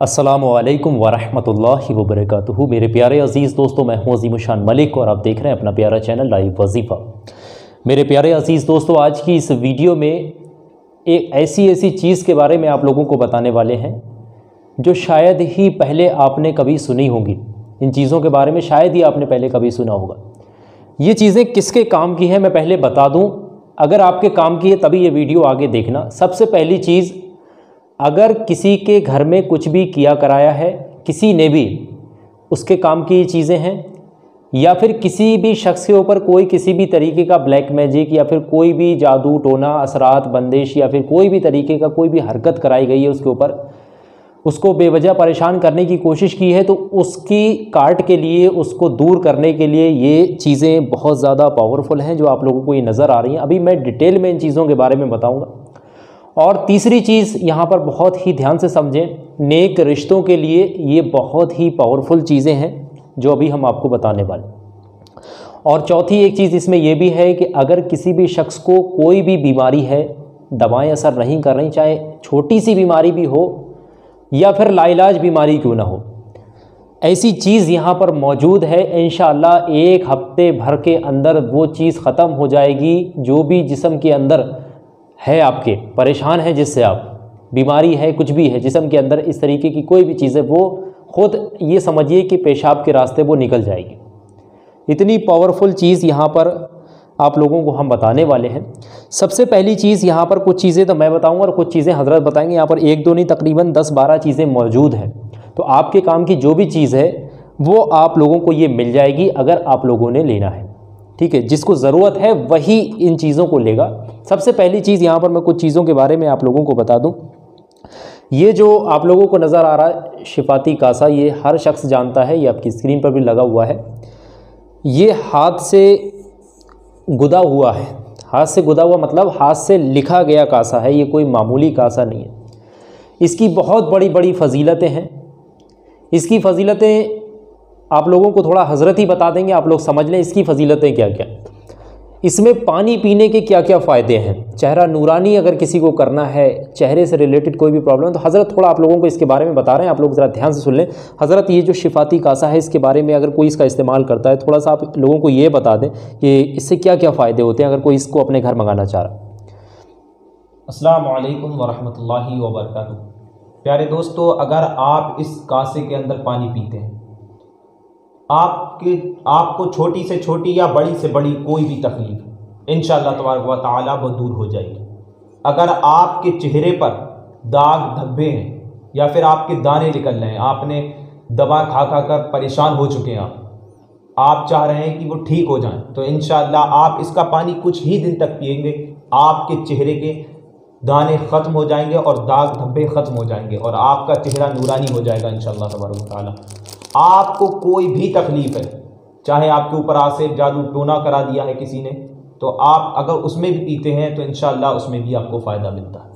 असलकम वरहमतुल्लाहि वबरकatuh मेरे प्यारे अज़ीज़ दोस्तों, मैं हूँ अजीम शान मलिक और आप देख रहे हैं अपना प्यारा चैनल लाइव वजीफ़ा। मेरे प्यारे अज़ीज़ दोस्तों, आज की इस वीडियो में एक ऐसी ऐसी चीज़ के बारे में आप लोगों को बताने वाले हैं, जो शायद ही पहले आपने कभी सुनी होगी। इन चीज़ों के बारे में शायद ही आपने पहले कभी सुना होगा। ये चीज़ें किसके काम की हैं, मैं पहले बता दूँ। अगर आपके काम की है, तभी ये वीडियो आगे देखना। सबसे पहली चीज़ अगर किसी के घर में कुछ भी किया कराया है, किसी ने भी, उसके काम की चीज़ें हैं? या फिर किसी भी शख्स के ऊपर कोई किसी भी तरीके का ब्लैक मैजिक या फिर कोई भी जादू, टोना, असरात, बंदिश या फिर कोई भी तरीके का कोई भी हरकत कराई गई है उसके ऊपर, उसको बेवजह परेशान करने की कोशिश की है तो उसकी काट के लिए, उसको दूर करने के लिए ये चीज़ें बहुत ज़्यादा पावरफुल हैं, जो आप लोगों को ये नज़र आ रही हैं। अभी मैं डिटेल में इन चीज़ों के बारे में बताऊँगा। और तीसरी चीज़ यहाँ पर बहुत ही ध्यान से समझें, नेक रिश्तों के लिए ये बहुत ही पावरफुल चीज़ें हैं, जो अभी हम आपको बताने वाले और चौथी एक चीज़ इसमें यह भी है कि अगर किसी भी शख्स को कोई भी बीमारी है, दवाएँ असर नहीं कर रही, चाहे छोटी सी बीमारी भी हो या फिर लाइलाज बीमारी क्यों ना हो, ऐसी चीज़ यहाँ पर मौजूद है। इन एक हफ़्ते भर के अंदर वो चीज़ ख़त्म हो जाएगी, जो भी जिसम के अंदर है आपके, परेशान है जिससे आप, बीमारी है, कुछ भी है, जिसम के अंदर इस तरीके की कोई भी चीज़ है वो ख़ुद ये समझिए कि पेशाब के रास्ते वो निकल जाएगी। इतनी पावरफुल चीज़ यहाँ पर आप लोगों को हम बताने वाले हैं। सबसे पहली चीज़ यहाँ पर कुछ चीज़ें तो मैं बताऊँगा और कुछ चीज़ें हज़रत बताएँगे। यहाँ पर एक, दो नहीं, तकरीबन दस बारह चीज़ें मौजूद हैं। तो आपके काम की जो भी चीज़ है, वो आप लोगों को ये मिल जाएगी अगर आप लोगों ने लेना है। ठीक है, जिसको ज़रूरत है वही इन चीज़ों को लेगा। सबसे पहली चीज़ यहाँ पर मैं कुछ चीज़ों के बारे में आप लोगों को बता दूँ। ये जो आप लोगों को नज़र आ रहा है, शिफाती कासा, ये हर शख्स जानता है, ये आपकी स्क्रीन पर भी लगा हुआ है। ये हाथ से गुदा हुआ है। हाथ से गुदा हुआ मतलब हाथ से लिखा गया कासा है, ये कोई मामूली कासा नहीं है। इसकी बहुत बड़ी बड़ी फजीलतें हैं। इसकी फजीलतें आप लोगों को थोड़ा हज़रत ही बता देंगे, आप लोग समझ लें इसकी फजीलतें क्या क्या इसमें पानी पीने के क्या क्या फ़ायदे हैं? चेहरा नूरानी अगर किसी को करना है, चेहरे से रिलेटेड कोई भी प्रॉब्लम तो हज़रत थोड़ा आप लोगों को इसके बारे में बता रहे हैं, आप लोग ज़रा ध्यान से सुन लें। हज़रत, ये जो शिफाती कासा है, इसके बारे में अगर कोई इसका इस्तेमाल करता है, थोड़ा सा आप लोगों को ये बता दें कि इससे क्या क्या फ़ायदे होते हैं अगर कोई इसको अपने घर मंगाना चाह रहा असलकम वरहमल वर्क प्यारे दोस्तों, अगर आप इस कासे के अंदर पानी पीते हैं आपके, आपको छोटी से छोटी या बड़ी से बड़ी कोई भी तकलीफ़ इन तबारक ताली वो दूर हो जाएगी। अगर आपके चेहरे पर दाग, धब्बे हैं, या फिर आपके दाने निकल रहे हैं, आपने दवा खा खा कर परेशान हो चुके हैं आप आप चाह रहे हैं कि वो ठीक हो जाएँ तो इन आप इसका पानी कुछ ही दिन तक पिएँगे, आपके चेहरे के दाने ख़त्म हो जाएँगे और दाग, धब्बे ख़त्म हो जाएँगे और आपका चेहरा नूरानी हो जाएगा इन तबारक ताली। आपको कोई भी तकलीफ़ है, चाहे आपके ऊपर आसिफ जादू, टोना करा दिया है किसी ने तो आप अगर उसमें भी पीते हैं तो इन उसमें भी आपको फ़ायदा मिलता है।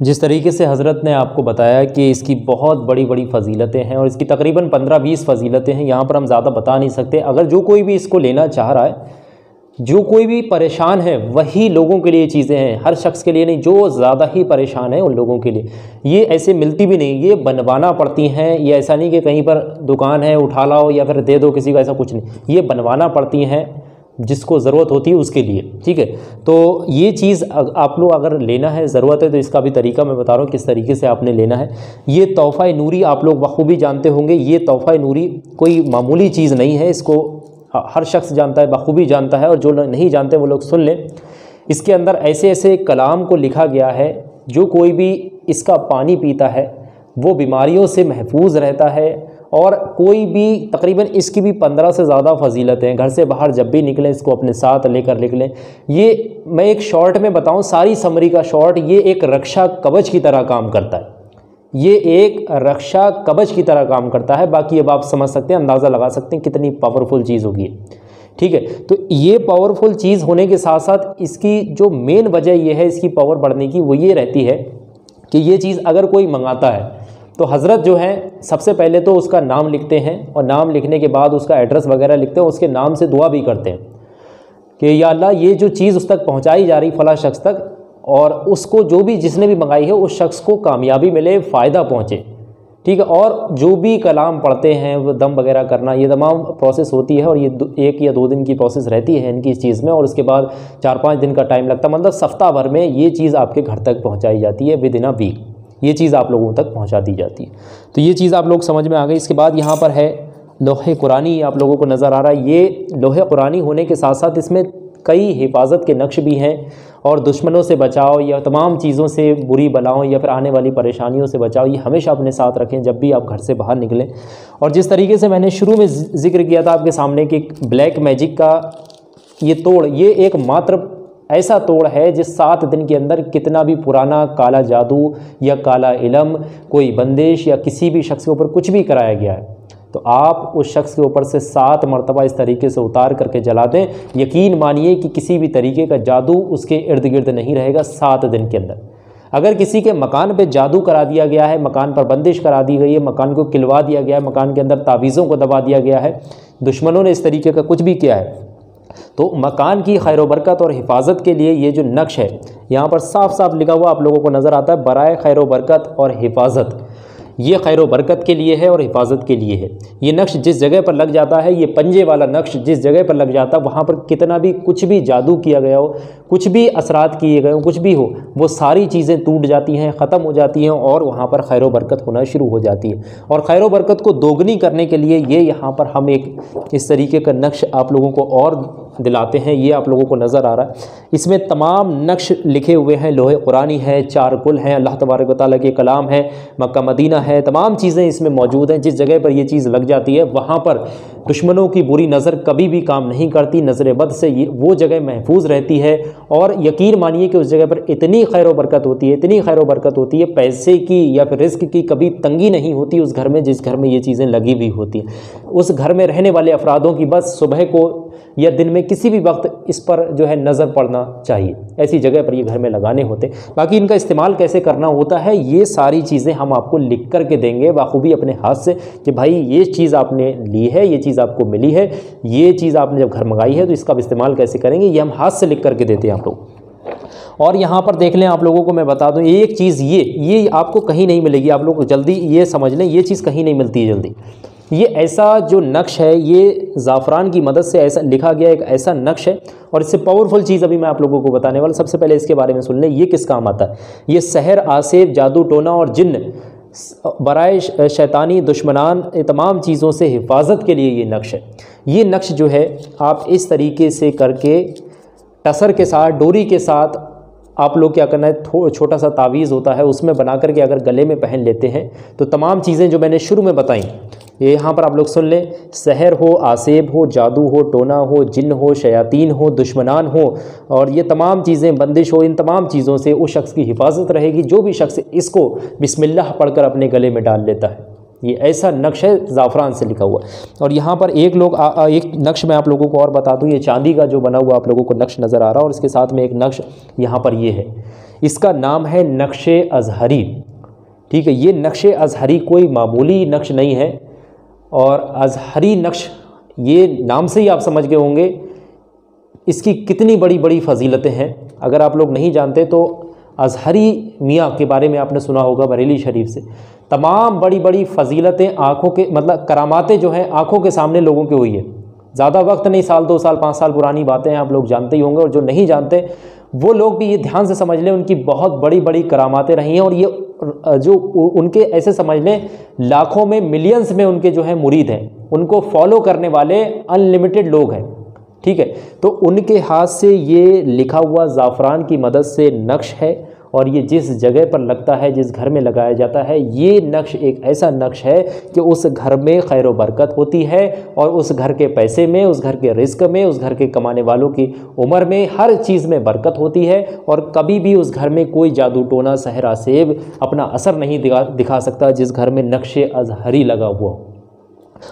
जिस तरीके से हज़रत ने आपको बताया कि इसकी बहुत बड़ी बड़ी फ़जीलतें हैं और इसकी तकरीबन पंद्रह बीस फ़जीलतें हैं, यहाँ पर हम ज़्यादा बता नहीं सकते। अगर जो कोई भी इसको लेना चाह रहा है जो कोई भी परेशान है, वही लोगों के लिए चीज़ें हैं। हर शख्स के लिए नहीं, जो ज़्यादा ही परेशान है उन लोगों के लिए। ये ऐसे मिलती भी नहीं, ये बनवाना पड़ती हैं, ये ऐसा नहीं कि कहीं पर दुकान है, उठा लाओ या फिर दे दो किसी को, ऐसा कुछ नहीं। ये बनवाना पड़ती हैं, जिसको ज़रूरत होती है उसके लिए, ठीक है? तो ये चीज़ आप लोग अगर लेना है, ज़रूरत है तो इसका भी तरीका मैं बता रहा हूँ, किस तरीके से आपने लेना है। ये तोहफ़ा नूरी आप लोग बखूबी जानते होंगे, ये तोहफ़ा नूरी कोई मामूली चीज़ नहीं है, इसको हर शख्स जानता है, बखूबी जानता है और जो लोग नहीं जानते वो लोग सुन लें। इसके अंदर ऐसे ऐसे कलाम को लिखा गया है, जो कोई भी इसका पानी पीता है, वो बीमारियों से महफूज रहता है और कोई भी तकरीबन इसकी भी पंद्रह से ज़्यादा फजीलत हैं। घर से बाहर जब भी निकलें, इसको अपने साथ लेकर निकलें। ये मैं एक शॉर्ट में बताऊँ, सारी समरी का शॉर्ट, ये एक रक्षा कवच की तरह काम करता है। ये एक रक्षा कवच की तरह काम करता है। बाकी अब आप समझ सकते हैं, अंदाज़ा लगा सकते हैं कितनी पावरफुल चीज़ होगी ठीक है तो ये पावरफुल चीज़ होने के साथ साथ इसकी जो मेन वजह ये है, इसकी पावर बढ़ने की, वो ये रहती है कि ये चीज़ अगर कोई मंगाता है तो हज़रत जो है, सबसे पहले तो उसका नाम लिखते हैं और नाम लिखने के बाद उसका एड्रेस वगैरह लिखते हैं, उसके नाम से दुआ भी करते हैं कि या अल्लाह ये जो चीज़ उस तक पहुँचाई जा रही फ़ला शख्स तक और उसको जो भी जिसने भी मंगाई है, उस शख्स को कामयाबी मिले, फ़ायदा पहुँचे। ठीक है? और जो भी कलाम पढ़ते हैं, वो दम वगैरह करना, ये तमाम प्रोसेस होती है और ये एक या दो दिन की प्रोसेस रहती है इनकी इस चीज़ में और उसके बाद चार पाँच दिन का टाइम लगता है। मतलब सप्ताह भर में ये चीज़ आपके घर तक पहुँचाई जाती है विद इन अ वीक ये चीज़ आप लोगों तक पहुँचा दी जाती है। तो ये चीज़ आप लोग समझ में आ गई। इसके बाद यहाँ पर है लोहे कुरानी, आप लोगों को नज़र आ रहा है। ये लोहे कुरानी होने के साथ साथ इसमें कई हिफाजत के नक्श भी हैं। और दुश्मनों से बचाओ या तमाम चीज़ों से बुरी बलाओं या फिर आने वाली परेशानियों से बचाओ, ये हमेशा अपने साथ रखें जब भी आप घर से बाहर निकलें। और जिस तरीके से मैंने शुरू में ज़िक्र किया था आपके सामने कि ब्लैक मैजिक का ये तोड़, ये एक मात्र ऐसा तोड़ है जिस सात दिन के अंदर कितना भी पुराना काला जादू या काला इलम, कोई बंदिश या किसी भी शख्स के ऊपर कुछ भी कराया गया है। तो आप उस शख्स के ऊपर से सात मरतबा इस तरीके से उतार करके जला दें। यकीन मानिए कि किसी भी तरीके का जादू उसके इर्द गिर्द नहीं रहेगा सात दिन के अंदर। अगर किसी के मकान पे जादू करा दिया गया है, मकान पर बंदिश करा दी गई है, मकान को किलवा दिया गया है, मकान के अंदर तावीज़ों को दबा दिया गया है, दुश्मनों ने इस तरीके का कुछ भी किया है तो मकान की खैर बरकत और हिफाजत के लिए ये जो नक्श है, यहाँ पर साफ़ साफ़ लिखा हुआ आप लोगों को नज़र आता है, बरए खैर बरकत और हिफाजत। ये खैर बरकत के लिए है और हिफाजत के लिए है। ये नक्श जिस जगह पर लग जाता है, ये पंजे वाला नक्श जिस जगह पर लग जाता है, वहाँ पर कितना भी कुछ भी जादू किया गया हो, कुछ भी असरात किए गए हो, कुछ भी हो, वो सारी चीज़ें टूट जाती हैं, ख़त्म हो जाती हैं और वहाँ पर खैर बरकत होना शुरू हो जाती है। और खैर बरकत को दोगुनी करने के लिए ये यहाँ पर हम एक इस तरीके का नक्श आप लोगों को और दिलाते हैं, ये आप लोगों को नज़र आ रहा है। इसमें तमाम नक्श लिखे हुए हैं, लोहे कुरानी है, चार कुल हैं, अल्लाह तबारक ताली के कलाम है, मक्का मदीना है, तमाम चीज़ें इसमें मौजूद हैं, जिस जगह पर यह चीज़ लग जाती है, वहाँ पर दुश्मनों की बुरी नज़र कभी भी काम नहीं करती, नज़र बद से ये वो जगह महफूज रहती है। और यकीन मानिए कि उस जगह पर इतनी खैर बरकत होती है, इतनी खैर बरकत होती है, पैसे की या फिर रिस्क की कभी तंगी नहीं होती उस घर में, जिस घर में ये चीज़ें लगी हुई होती हैं। उस घर में रहने वाले अफरादों की बस सुबह को या दिन में किसी भी वक्त इस पर जो है नज़र पड़ना चाहिए। ऐसी जगह पर ये घर में लगाने होते। बाकी इनका इस्तेमाल कैसे करना होता है, ये सारी चीज़ें हम आपको लिख कर के देंगे। बाखूबी अपने हाथ से कि भाई, ये चीज़ आपने ली है, ये चीज़ आपको मिली है, ये चीज़ आपने जब घर मंगाई है तो इसका इस्तेमाल कैसे करेंगे, ये हम हाथ से लिख करके देते हैं आप लोग। और यहाँ पर देख लें आप लोगों को मैं बता दूँ, एक चीज़ ये ये आपको कहीं नहीं मिलेगी। आप लोग जल्दी ये समझ लें, ये चीज़ कहीं नहीं मिलती है जल्दी। ये ऐसा जो नक्श है, ये ज़ाफ़रान की मदद से ऐसा लिखा गया एक ऐसा नक्श है और इससे पावरफुल चीज़ अभी मैं आप लोगों को बताने वाला सबसे पहले इसके बारे में सुन लें, ये किस काम आता है? ये सहर आसेब जादू, टोना और जिन्न, बरए शैतानी, दुश्मनान तमाम चीज़ों से हिफाजत के लिए ये नक्श है। ये नक्श जो है, आप इस तरीके से करके, टसर के साथ, डोरी के साथ, आप लोग क्या करना है छोटा सा तावीज़ होता है, उसमें बना करके अगर गले में पहन लेते हैं तो तमाम चीज़ें जो मैंने शुरू में बताई ये यहाँ पर आप लोग सुन लें। सहर हो आसेब हो जादू हो टोना हो जिन हो शयातीन हो दुश्मनान हो और ये तमाम चीज़ें बंदिश हो इन तमाम चीज़ों से उस शख्स की हिफाजत रहेगी जो भी शख्स इसको बिस्मिल्लाह पढ़कर अपने गले में डाल लेता है। ये ऐसा नक्श है ज़ाफ़रान से लिखा हुआ और यहाँ पर एक लोग आ, आ, एक नक्श मैं आप लोगों को और बता दूँ ये चांदी का जो बना हुआ आप लोगों को नक्श नज़र आ रहा है और इसके साथ में एक नक्श यहाँ पर ये है। इसका नाम है नक्श अजहरी ठीक है ये नक्श अजहरी कोई मामूली नक्श नहीं है। और अजहरी नक्श, ये नाम से ही आप समझ गए होंगे, इसकी कितनी बड़ी बड़ी फजीलतें हैं। अगर आप लोग नहीं जानते तो अजहरी मियाँ के बारे में आपने सुना होगा बरेली शरीफ से। तमाम बड़ी बड़ी फजीलतें आँखों के मतलब करामातें जो हैं, आँखों के सामने लोगों की हुई है। ज़्यादा वक्त नहीं, साल दो साल, पाँच साल पुरानी बातें हैं आप लोग जानते ही होंगे और जो नहीं जानते वो लोग भी ये ध्यान से समझ लें, उनकी बहुत बड़ी बड़ी करामातें रही हैं और ये जो उनके ऐसे समझ लें, लाखों में मिलियंस में उनके जो हैं मुरीद हैं। उनको फॉलो करने वाले अनलिमिटेड लोग हैं। ठीक है? तो उनके हाथ से ये लिखा हुआ ज़ाफ़रान की मदद से नक्श है। और ये जिस जगह पर लगता है, जिस घर में लगाया जाता है, ये नक्श एक ऐसा नक्श है कि उस घर में खैर बरकत होती है और उस घर के पैसे में, उस घर के रिस्क में, उस घर के कमाने वालों की उम्र में हर चीज़ में बरकत होती है और कभी भी उस घर में कोई जादू टोना, सहरा, सेब अपना असर नहीं दिखा दिखा सकता जिस घर में नक्श अजहरी लगा हुआ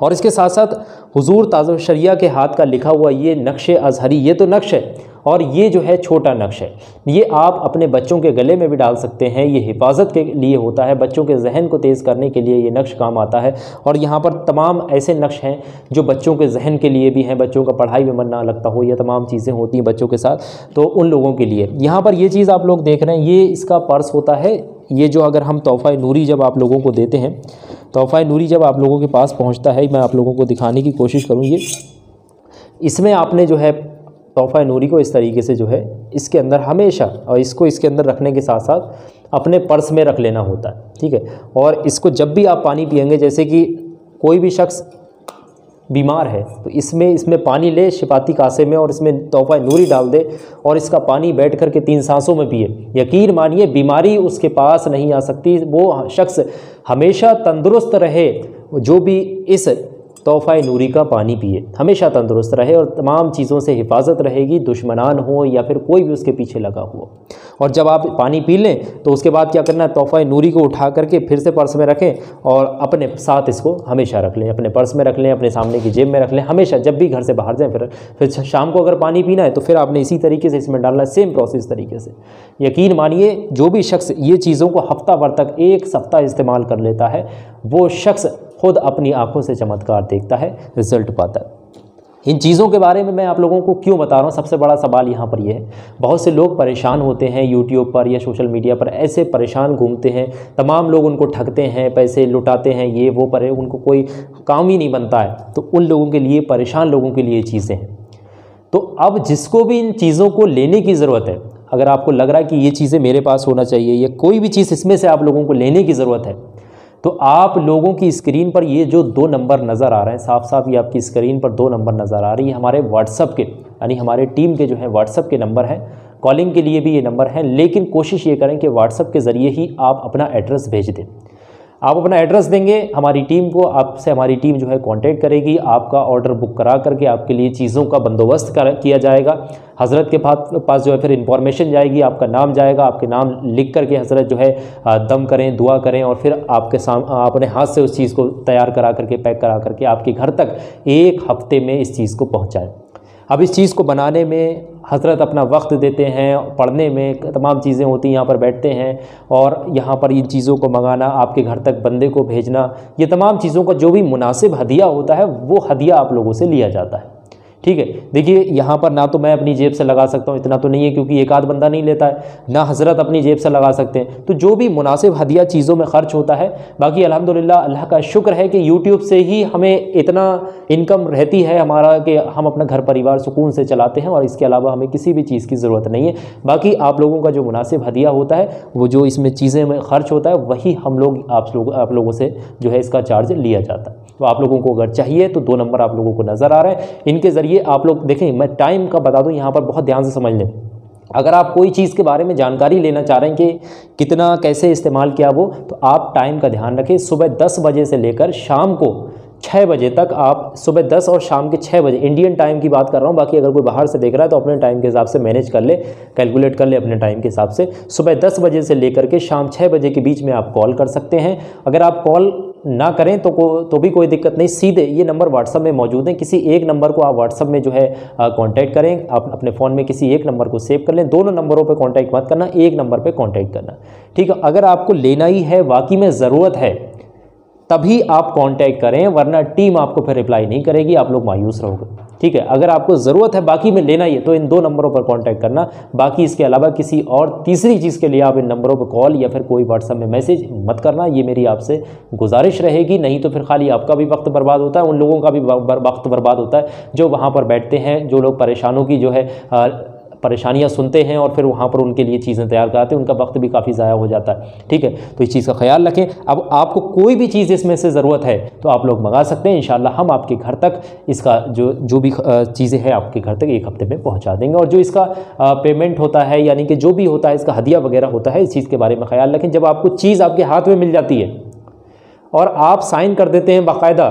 और इसके साथ साथ हुजूर ताज़ शरिया के हाथ का लिखा हुआ ये नक्श अजहरी, ये तो नक्श है और ये जो है छोटा नक्श है। ये आप अपने बच्चों के गले में भी डाल सकते हैं, ये हिफाजत के लिए होता है, बच्चों के जहन को तेज़ करने के लिए ये नक्श काम आता है और यहाँ पर तमाम ऐसे नक्श हैं जो बच्चों के जहन के लिए भी हैं, बच्चों का पढ़ाई में मन ना लगता हो, ये तमाम चीज़ें होती हैं बच्चों के साथ तो उन लोगों के लिए। यहाँ पर ये चीज़ आप लोग देख रहे हैं, ये इसका पर्स होता है, ये जो अगर हम तोहफ़ा नूरी जब आप लोगों को देते हैं तोहफ़ा नूरी जब आप लोगों के पास पहुँचता है, मैं आप लोगों को दिखाने की कोशिश करूँ ये इसमें आपने जो है तोहफ़ा नूरी को इस तरीके से जो है इसके अंदर हमेशा और इसको इसके अंदर रखने के साथ साथ अपने पर्स में रख लेना होता है, ठीक है? और इसको जब भी आप पानी पियेंगे, जैसे कि कोई भी शख्स बीमार है तो इसमें इसमें पानी ले शिपाती कासे में और इसमें तोहफ़ा नूरी डाल दे और इसका पानी बैठ कर के तीन सांसों में पिए। यकीन मानिए, बीमारी उसके पास नहीं आ सकती। वो शख्स हमेशा तंदुरुस्त रहे, जो भी इस तोहफ़ा नूरी का पानी पिए। हमेशा तंदुरुस्त रहे और तमाम चीज़ों से हिफाजत रहेगी, दुश्मनान हो या फिर कोई भी उसके पीछे लगा हुआ। और जब आप पानी पी लें तो उसके बाद क्या करना है? तोहफ़ा नूरी को उठा करके फिर से पर्स में रखें और अपने साथ इसको हमेशा रख लें। अपने पर्स में रख लें, अपने सामने की जेब में रख लें। हमेशा जब भी घर से बाहर जाएँ, फिर फिर शाम को अगर पानी पीना है तो फिर आपने इसी तरीके से इसमें डालना है सेम प्रोसेस तरीके से। यकीन मानिए, जो भी शख्स ये चीज़ों को हफ़्ता भर तक एक सप्ताह इस्तेमाल कर लेता है, वो शख्स खुद अपनी आँखों से चमत्कार देखता है, रिज़ल्ट पाता है। इन चीज़ों के बारे में मैं आप लोगों को क्यों बता रहा हूँ? सबसे बड़ा सवाल यहाँ पर यह है। बहुत से लोग परेशान होते हैं यूट्यूब पर या सोशल मीडिया पर, ऐसे परेशान घूमते हैं, तमाम लोग उनको ठगते हैं, पैसे लुटाते हैं, ये वो पर, उनको कोई काम ही नहीं बनता है। तो उन लोगों के लिए, परेशान लोगों के लिए चीज़ें हैं। तो अब जिसको भी इन चीज़ों को लेने की ज़रूरत है, अगर आपको लग रहा है कि ये चीज़ें मेरे पास होना चाहिए या कोई भी चीज़ इसमें से आप लोगों को लेने की ज़रूरत है तो आप लोगों की स्क्रीन पर ये जो दो नंबर नज़र आ रहे हैं साफ़ साफ़ ये आपकी स्क्रीन पर दो नंबर नज़र आ रही है। हमारे व्हाट्सअप के, यानी हमारे टीम के जो है व्हाट्सअप के नंबर हैं। कॉलिंग के लिए भी ये नंबर हैं, लेकिन कोशिश ये करें कि व्हाट्सअप के ज़रिए ही आप अपना एड्रेस भेज दें। आप अपना एड्रेस देंगे, हमारी टीम को आपसे हमारी टीम जो है कांटेक्ट करेगी, आपका ऑर्डर बुक करा करके आपके लिए चीज़ों का बंदोबस्त कर, किया जाएगा। हज़रत के पास पास जो है फिर इंफॉर्मेशन जाएगी, आपका नाम जाएगा, आपके नाम लिख करके हज़रत जो है दम करें, दुआ करें और फिर आपके साम अपने हाथ से उस चीज़ को तैयार करा करके, पैक करा करके आपके घर तक एक हफ़्ते में इस चीज़ को पहुँचाएँ। अब इस चीज़ को बनाने में हज़रत अपना वक्त देते हैं, पढ़ने में तमाम चीज़ें होती हैं, यहाँ पर बैठते हैं और यहाँ पर इन चीज़ों को मंगाना, आपके घर तक बंदे को भेजना, ये तमाम चीज़ों का जो भी मुनासिब हदिया होता है, वो हदिया आप लोगों से लिया जाता है। ठीक है? देखिए, यहाँ पर ना तो मैं अपनी जेब से लगा सकता हूँ, इतना तो नहीं है क्योंकि एक आध बंदा नहीं लेता है, ना हज़रत अपनी जेब से लगा सकते हैं। तो जो भी मुनासिब हदिया चीज़ों में ख़र्च होता है, बाकी अलहमदिल्ला अल्लाह का शुक्र है कि यूट्यूब से ही हमें इतना इनकम रहती है हमारा कि हम अपना घर परिवार सुकून से चलाते हैं और इसके अलावा हमें किसी भी चीज़ की ज़रूरत नहीं है। बाकी आप लोगों का जो मुनासिब हदिया होता है, वो जो इसमें चीज़ें में ख़र्च होता है, वही हम लोग, आप लोग, आप लोगों से जो है इसका चार्ज लिया जाता है। तो आप लोगों को अगर चाहिए तो दो नंबर आप लोगों को नज़र आ रहे हैं। इनके ज़रिए आप लोग, देखें, मैं टाइम का बता दूँ, यहाँ पर बहुत ध्यान से समझ लें। अगर आप कोई चीज़ के बारे में जानकारी लेना चाह रहे हैं कि कितना, कैसे इस्तेमाल किया वो तो आप टाइम का ध्यान रखें। सुबह दस बजे से लेकर शाम को छः बजे तक आप सुबह दस और शाम के छः बजे इंडियन टाइम की बात कर रहा हूँ, बाकी अगर कोई बाहर से देख रहा है तो अपने टाइम के हिसाब से मैनेज कर ले कैलकुलेट कर ले अपने टाइम के हिसाब से। सुबह दस बजे से लेकर के शाम छः बजे के बीच में आप कॉल कर सकते हैं। अगर आप कॉल ना करें तो को तो भी कोई दिक्कत नहीं। सीधे ये नंबर व्हाट्सअप में मौजूद हैं। किसी एक नंबर को आप व्हाट्सअप में जो है कांटेक्ट करें। आप अपने फ़ोन में किसी एक नंबर को सेव कर लें। दोनों नंबरों पे कांटेक्ट मत करना, एक नंबर पे कांटेक्ट करना। ठीक है, अगर आपको लेना ही है, वाकई में ज़रूरत है तभी आप कांटेक्ट करें, वरना टीम आपको फिर रिप्लाई नहीं करेगी, आप लोग मायूस रहोगे। ठीक है? अगर आपको ज़रूरत है, बाकी में लेना ही है तो इन दो नंबरों पर कांटेक्ट करना। बाकी इसके अलावा किसी और तीसरी चीज़ के लिए आप इन नंबरों पर कॉल या फिर कोई व्हाट्सअप में मैसेज मत करना। ये मेरी आपसे गुजारिश रहेगी, नहीं तो फिर खाली आपका भी वक्त बर्बाद होता है, उन लोगों का भी वक्त बर्बाद होता है, जो वहाँ पर बैठते हैं, जो लोग परेशानों की जो है परेशानियाँ सुनते हैं और फिर वहाँ पर उनके लिए चीज़ें तैयार कराते हैं, उनका वक्त भी काफ़ी ज़ाया हो जाता है। ठीक है? तो इस चीज़ का ख्याल रखें। अब आपको कोई भी चीज़ इसमें से ज़रूरत है तो आप लोग मंगा सकते हैं। इन हम आपके घर तक इसका जो जो भी चीज़ें हैं आपके घर तक एक हफ़्ते में पहुँचा देंगे। और जो इसका पेमेंट होता है, यानी कि जो भी होता है, इसका हदिया वगैरह होता है, इस चीज़ के बारे में ख्याल रखें। जब आपको चीज़ आपके हाथ में मिल जाती है और आप साइन कर देते हैं बाकायदा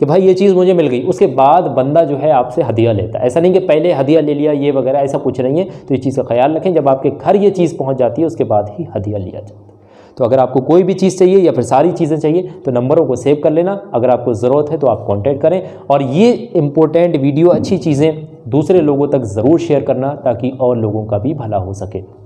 कि भाई ये चीज़ मुझे मिल गई। उसके बाद बंदा जो है आपसे हदिया लेता है। ऐसा नहीं कि पहले हदिया ले लिया, ये वगैरह, ऐसा कुछ नहीं है। तो इस चीज़ का ख्याल रखें, जब आपके घर ये चीज़ पहुँच जाती है, उसके बाद ही हदिया लिया जाता है। तो अगर आपको कोई भी चीज़ चाहिए या फिर सारी चीज़ें चाहिए तो नंबरों को सेव कर लेना। अगर आपको ज़रूरत है तो आप कॉन्टैक्ट करें। और ये इम्पोर्टेंट वीडियो, अच्छी चीज़ें दूसरे लोगों तक ज़रूर शेयर करना, ताकि और लोगों का भी भला हो सके।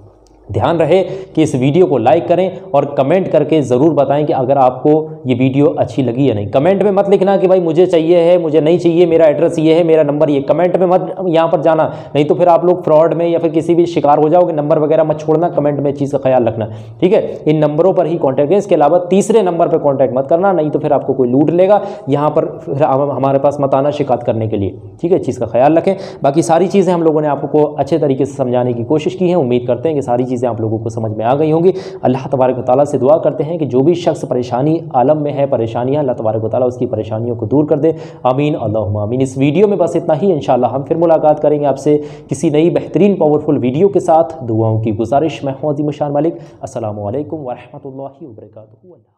ध्यान रहे कि इस वीडियो को लाइक करें और कमेंट करके ज़रूर बताएँ कि अगर आपको ये वीडियो अच्छी लगी या नहीं। कमेंट में मत लिखना कि भाई मुझे चाहिए है, मुझे नहीं चाहिए, मेरा एड्रेस ये है, मेरा नंबर ये। कमेंट में मत, यहाँ पर जाना। नहीं तो फिर आप लोग फ्रॉड में या फिर किसी भी शिकार हो जाओगे नंबर वगैरह मत छोड़ना। कमेंट में चीज़ का ख्याल रखना। ठीक है? इन नंबरों पर ही कॉन्टैक्ट करें। इसके अलावा तीसरे नंबर पर कॉन्टैक्ट मत करना, नहीं तो फिर आपको कोई लूट लेगा। यहाँ पर फिर हमारे पास मत आना शिकायत करने के लिए। ठीक है? चीज़ का ख्याल रखें। बाकी सारी चीज़ें हम लोगों ने आपको अच्छे तरीके से समझाने की कोशिश की है। उम्मीद करते हैं कि सारी चीज़ें आप लोगों को समझ में आ गई होंगी। अल्लाह तबारक ताली से दुआ करते हैं कि जो भी शख्स परेशानी आलम में है, परेशानियाँ अल्लाह तबारक ताली उसकी परेशानियों को दूर कर दे। अमीन अल्लाह अमीन इस वीडियो में बस इतना ही। इन हम फिर मुलाकात करेंगे आपसे किसी नई बेहतरीन पावरफुल वीडियो के साथ। दुआओं की गुजारिश, मैं हूँ अजीम शान मलिक। असल वरहमल वर्का